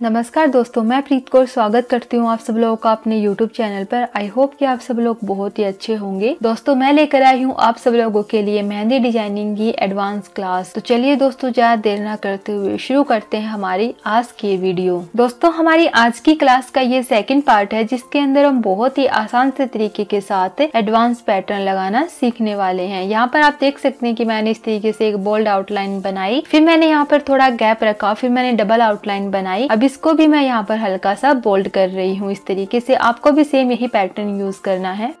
नमस्कार दोस्तों, मैं प्रीत कौर स्वागत करती हूँ आप सब लोगों का अपने YouTube चैनल पर। आई होप कि आप सब लोग बहुत ही अच्छे होंगे। दोस्तों, मैं लेकर आई हूँ आप सब लोगों के लिए मेहंदी डिज़ाइनिंग की एडवांस क्लास तो चलिए दोस्तों, ज़्यादा देर न करते हुए शुरू करते हैं हमारी आज की वीडियो दोस्तों, हमारी आज की क्लास का ये सेकेंड पार्ट है, जिसके अंदर हम बहुत ही आसान से तरीके के साथ एडवांस पैटर्न लगाना सीखने वाले है। यहाँ पर आप देख सकते हैं की मैंने इस तरीके से एक बोल्ड आउटलाइन बनाई, फिर मैंने यहाँ पर थोड़ा गैप रखा, फिर मैंने डबल आउटलाइन बनाई। इसको भी मैं यहाँ पर हल्का सा बोल्ड कर रही हूँ इस तरीके से। आपको भी सेम यही पैटर्न यूज़ करना है।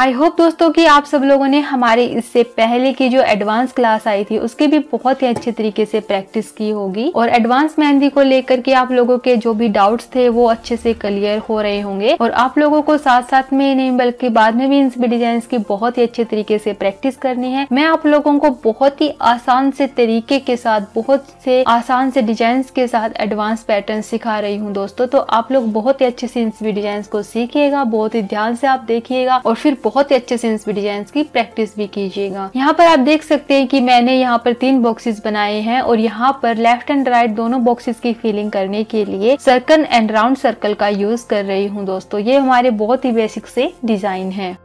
आई होप दोस्तों कि आप सब लोगों ने हमारे इससे पहले की जो एडवांस क्लास आई थी, उसकी भी बहुत ही अच्छे तरीके से प्रैक्टिस की होगी। और एडवांस मेहंदी को लेकर के आप लोगों के जो भी डाउट्स थे, वो अच्छे से क्लियर हो रहे होंगे। और आप लोगों को साथ साथ में नहीं, बल्कि बाद में भी इन सभी डिज़ाइन की बहुत ही अच्छे तरीके से प्रैक्टिस करनी है। मैं आप लोगों को बहुत ही आसान से तरीके के साथ, बहुत से आसान से डिज़ाइन के साथ एडवांस पैटर्न सिखा रही हूँ दोस्तों। तो आप लोग बहुत ही अच्छे से इन सभी डिज़ाइन को सीखिएगा, बहुत ही ध्यान से आप देखिएगा और फिर बहुत ही अच्छे से इन डिज़ाइन की प्रैक्टिस भी कीजिएगा। यहाँ पर आप देख सकते हैं कि मैंने यहाँ पर तीन बॉक्सेस बनाए हैं और यहाँ पर लेफ़्ट एंड राइट दोनों बॉक्सेस की फिलिंग करने के लिए सर्कल एंड राउंड सर्कल का यूज़ कर रही हूँ दोस्तों। ये हमारे बहुत ही बेसिक से डिज़ाइन है।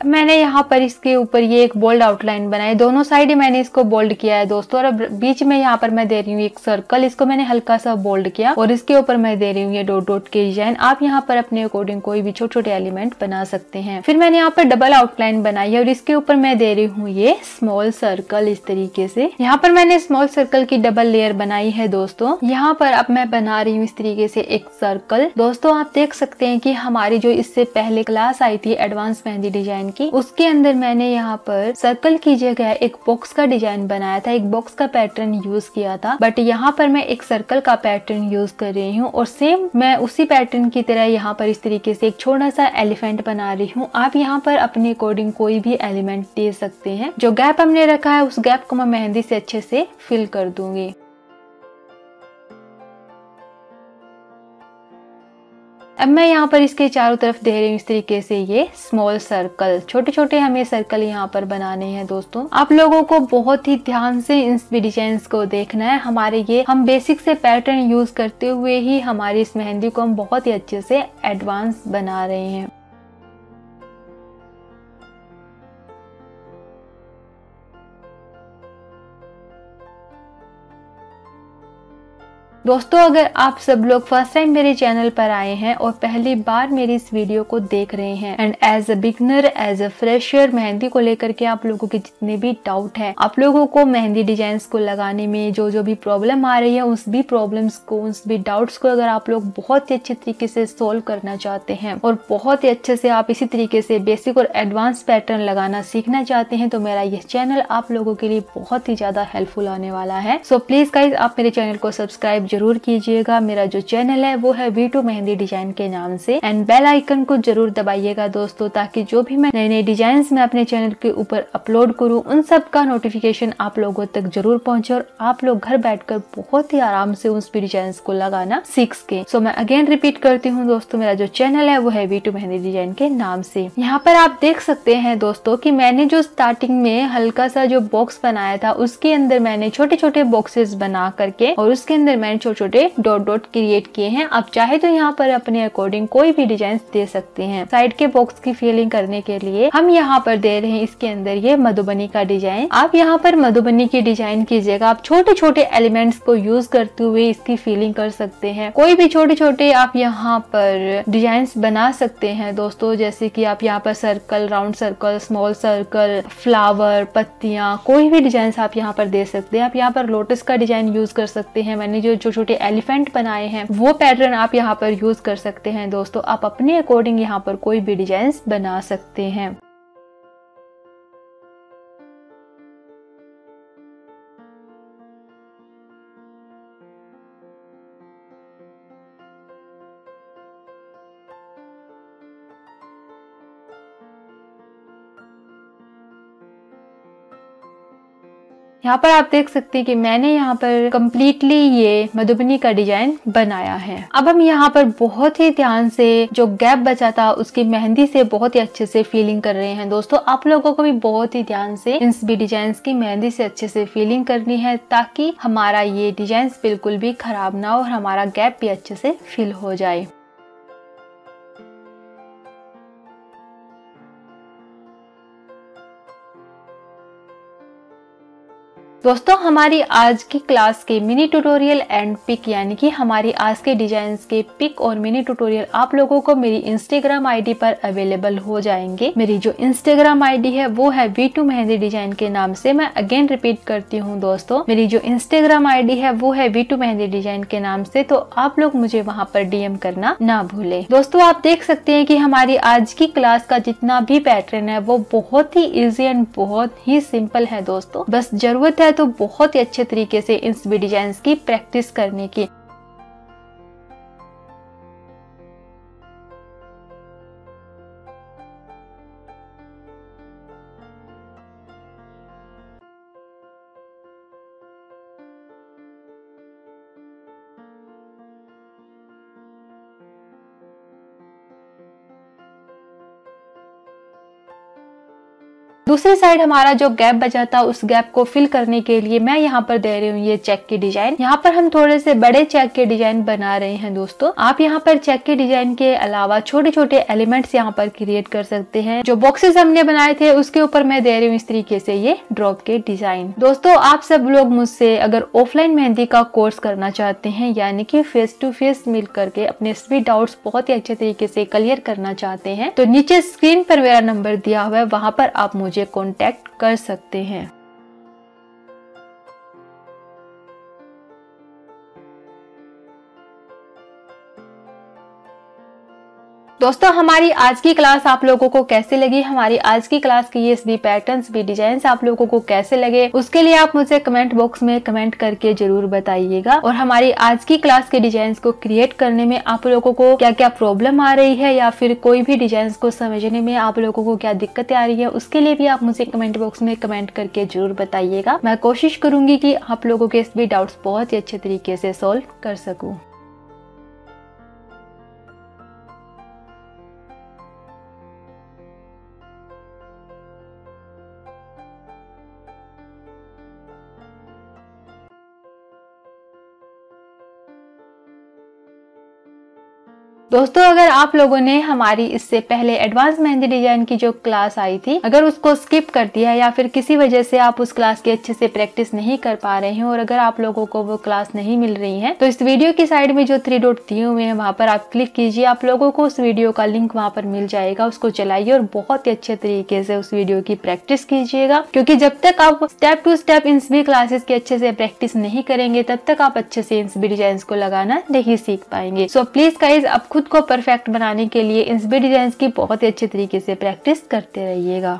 मैंने यहाँ पर इसके ऊपर ये एक बोल्ड आउटलाइन बनाई दोनों साइड ही मैंने इसको बोल्ड किया है, दोस्तों। और अब बीच में यहाँ पर मैं दे रही हूँ एक सर्कल इसको मैंने हल्का सा बोल्ड किया और इसके ऊपर मैं दे रही हूँ ये डोट डोट के डिज़ाइन आप यहाँ पर अपने अकॉर्डिंग कोई भी छोटे छोटे एलिमेंट बना सकते हैं। फिर मैंने यहाँ पर डबल आउटलाइन बनाई है और इसके ऊपर मैं दे रही हूँ ये स्मॉल सर्कल इस तरीके से। यहाँ पर मैंने स्मॉल सर्कल की डबल लेयर बनाई है, दोस्तों। यहाँ पर अब मैं बना रही हूँ इस तरीके से एक सर्कल दोस्तों, आप देख सकते हैं की हमारी जो इससे पहले क्लास आई थी एडवांस मेहंदी डिज़ाइन डिज़ाइन की। उसके अंदर मैंने यहाँ पर सर्कल की जगह एक बॉक्स का डिज़ाइन बनाया था, एक बॉक्स का पैटर्न यूज़ किया था। बट यहाँ पर मैं एक सर्कल का पैटर्न यूज़ कर रही हूँ और सेम मैं उसी पैटर्न की तरह यहाँ पर इस तरीके से एक छोटा सा एलिफेंट बना रही हूँ। आप यहाँ पर अपने अकॉर्डिंग कोई भी एलिमेंट दे सकते हैं। जो गैप हमने रखा है, उस गैप को मैं मेहंदी से अच्छे से फिल कर दूँगी। अब मैं यहाँ पर इसके चारों तरफ़ दे रही हूँ इस तरीके से ये स्मॉल सर्कल छोटे छोटे हमें सर्कल यहाँ पर बनाने हैं दोस्तों। आप लोगों को बहुत ही ध्यान से इन डिज़ाइन को देखना है। हमारे ये, हम बेसिक से पैटर्न यूज़ करते हुए ही हमारी इस मेहंदी को हम बहुत ही अच्छे से एडवांस बना रहे हैं। दोस्तों, अगर आप सब लोग फ़र्स्ट टाइम मेरे चैनल पर आए हैं और पहली बार मेरी इस वीडियो को देख रहे हैं and as a beginner as a fresher mehndi को लेकर के आप लोगों के जितने भी डाउट है, आप लोगों को मेहंदी डिज़ाइन को लगाने में जो जो भी प्रॉब्लम आ रही है, उस भी प्रॉब्लम्स को, उस भी डाउट्स को अगर आप लोग बहुत ही अच्छे तरीके से सोल्व करना चाहते हैं और बहुत ही अच्छे से आप इसी तरीके से बेसिक और एडवांस पैटर्न लगाना सीखना चाहते हैं तो मेरा यह चैनल आप लोगों के लिए बहुत ही ज़्यादा हेल्पफुल आने वाला है। सो प्लीज़ गाइज़ आप मेरे चैनल को सब्सक्राइब ज़रूर कीजिएगा। मेरा जो चैनल है, वो है वी मेहंदी डिज़ाइन के नाम से। एंड बेल आइकन को ज़रूर दबाइएगा दोस्तों, ताकि जो भी मैं नए नए डिज़ाइन में अपने चैनल के ऊपर अपलोड करूँ, उन सब का नोटिफिकेशन आप लोगों तक ज़रूर पहुँचे और आप लोग घर बैठकर बहुत ही आराम से उन डिज़ाइन को लगाना सीख के सो मैं अगेन रिपीट करती हूँ दोस्तों, मेरा जो चैनल है, वो है वी मेहंदी डिज़ाइन के नाम से। यहाँ पर आप देख सकते हैं दोस्तों की मैंने जो स्टार्टिंग में हल्का सा जो बॉक्स बनाया था, उसके अंदर मैंने छोटे छोटे बॉक्सेस बना करके और उसके अंदर मैंने छोटे छोटे डॉट डॉट क्रिएट किए हैं। आप चाहे तो यहाँ पर अपने अकॉर्डिंग कोई भी डिज़ाइन दे सकते हैं। साइड के बॉक्स की फीलिंग करने के लिए हम यहाँ पर दे रहे हैं इसके अंदर ये मधुबनी का डिज़ाइन। आप यहाँ पर मधुबनी की डिज़ाइन की जगह आप छोटे छोटे एलिमेंट्स को यूज़ करते हुए इसकी फीलिंग कर सकते हैं। कोई भी छोटे छोटे आप यहाँ पर डिज़ाइन बना सकते हैं दोस्तों। जैसे की आप यहाँ पर circle, round circle, small circle, flower, पत्तियाँ, कोई भी डिज़ाइन आप यहाँ पर दे सकते हैं। आप यहाँ पर लोटस का डिज़ाइन यूज़ कर सकते हैं। मैंने जो छोटे छोटे एलिफेंट बनाए हैं। वो पैटर्न आप यहाँ पर यूज़ कर सकते हैं दोस्तों। आप अपने अकॉर्डिंग यहाँ पर कोई भी डिज़ाइन बना सकते हैं। यहाँ पर आप देख सकते हैं कि मैंने यहाँ पर कम्प्लीटली ये मधुबनी का डिज़ाइन बनाया है। अब हम यहाँ पर बहुत ही ध्यान से जो गैप बचा था, उसकी मेहंदी से बहुत ही अच्छे से फीलिंग कर रहे हैं। दोस्तों, आप लोगों को भी बहुत ही ध्यान से इन भी डिज़ाइन की मेहंदी से अच्छे से फीलिंग करनी है, ताकि हमारा ये डिज़ाइन बिल्कुल भी खराब ना हो और हमारा गैप भी अच्छे से फिल हो जाए। दोस्तों, हमारी आज की क्लास के मिनी ट्यूटोरियल एंड पिक यानी कि हमारी आज के डिज़ाइन के पिक और मिनी ट्यूटोरियल आप लोगों को मेरी इंस्टाग्राम आईडी पर अवेलेबल हो जाएँगे। मेरी जो इंस्टाग्राम आईडी है, वो है वी टू मेहंदी डिज़ाइन के नाम से। मैं अगेन रिपीट करती हूँ दोस्तों, मेरी जो इंस्टाग्राम आईडी है, वो है वी टू मेहंदी डिज़ाइन के नाम से। तो आप लोग मुझे वहाँ पर डीएम करना ना भूले। दोस्तों, आप देख सकते हैं की हमारी आज की क्लास का जितना भी पैटर्न है, वो बहुत ही इजी एंड बहुत ही सिंपल है दोस्तों। बस ज़रूरत है है तो बहुत ही अच्छे तरीके से इन सभी डिज़ाइन की प्रैक्टिस करने की। दूसरी साइड हमारा जो गैप बचा था, उस गैप को फिल करने के लिए मैं यहाँ पर दे रही हूँ ये चेक की डिज़ाइन यहाँ पर हम थोड़े से बड़े चेक के डिज़ाइन बना रहे हैं दोस्तों. आप यहाँ पर चेक के डिज़ाइन के अलावा छोटे छोटे एलिमेंट्स यहाँ पर क्रिएट कर सकते हैं. जो बॉक्सेस हमने बनाए थे, उसके ऊपर मैं दे रही हूँ इस तरीके से ये ड्रॉप के डिज़ाइन दोस्तों, आप सब लोग मुझसे अगर ऑफलाइन मेहंदी का कोर्स करना चाहते हैं, यानी कि फेस टू फेस मिल करके अपने सभी डाउट्स बहुत ही अच्छे तरीके से क्लियर करना चाहते हैं तो नीचे स्क्रीन पर मेरा नंबर दिया हुआ है, वहाँ पर आप मुझे मुझे कॉन्टैक्ट कर सकते हैं। दोस्तों, हमारी आज की क्लास आप लोगों को कैसे लगी? हमारी आज की क्लास की ये सभी पैटर्न भी डिज़ाइन आप लोगों को कैसे लगे? उसके लिए आप मुझे कमेंट बॉक्स में कमेंट करके ज़रूर बताइएगा। और हमारी आज की क्लास के डिज़ाइन को क्रिएट करने में आप लोगों को क्या क्या प्रॉब्लम आ रही है या फिर कोई भी डिज़ाइन को समझने में आप लोगों को क्या दिक्कतें आ रही है, उसके लिए भी आप मुझे कमेंट बॉक्स में कमेंट करके ज़रूर बताइएगा। मैं कोशिश करूँगी की आप लोगों के सभी डाउट्स बहुत ही अच्छे तरीके से सोल्व कर सकूँ। दोस्तों, अगर आप लोगों ने हमारी इससे पहले एडवांस मेहंदी डिज़ाइन की जो क्लास आई थी, अगर उसको स्किप कर दिया या फिर किसी वजह से आप उस क्लास की अच्छे से प्रैक्टिस नहीं कर पा रहे हैं और अगर आप लोगों को वो क्लास नहीं मिल रही है तो इस वीडियो की साइड में जो थ्री डॉट दिए हुए हैं, वहाँ पर आप क्लिक कीजिए। आप लोगों को उस वीडियो का लिंक वहाँ पर मिल जाएगा। उसको चलाइए और बहुत ही अच्छे तरीके से उस वीडियो की प्रैक्टिस कीजिएगा। क्योंकि जब तक आप स्टेप टू स्टेप इन सभी क्लासेस की अच्छे से प्रैक्टिस नहीं करेंगे, तब तक आप अच्छे से इन सभी डिज़ाइन को लगाना नहीं सीख पाएँगे। सो प्लीज़ गाइज़ अब खुद को परफेक्ट बनाने के लिए इन सभी की बहुत ही अच्छे तरीके से प्रैक्टिस करते रहिएगा।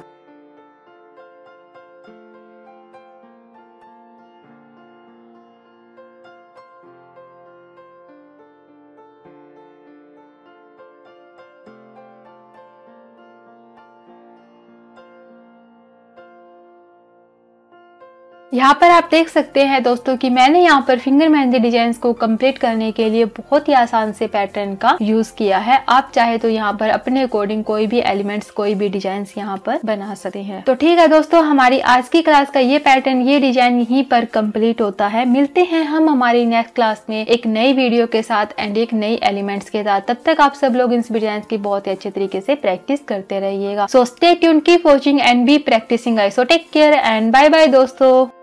यहाँ पर आप देख सकते हैं दोस्तों कि मैंने यहाँ पर फिंगर मेहंदी डिज़ाइन को कंप्लीट करने के लिए बहुत ही आसान से पैटर्न का यूज़ किया है। आप चाहे तो यहाँ पर अपने अकॉर्डिंग कोई भी एलिमेंट्स कोई भी डिज़ाइन यहाँ पर बना सकते हैं। तो ठीक है दोस्तों, हमारी आज की क्लास का ये पैटर्न ये डिज़ाइन यहीं पर कंप्लीट होता है। मिलते हैं हम हमारी नेक्स्ट क्लास में एक नई वीडियो के साथ एंड एक नई एलिमेंट्स के साथ। तब तक आप सब लोग इन डिज़ाइन की बहुत ही अच्छे तरीके से प्रैक्टिस करते रहिएगा। So stay tune keep watching and be practicing I so take care and bye bye दोस्तों।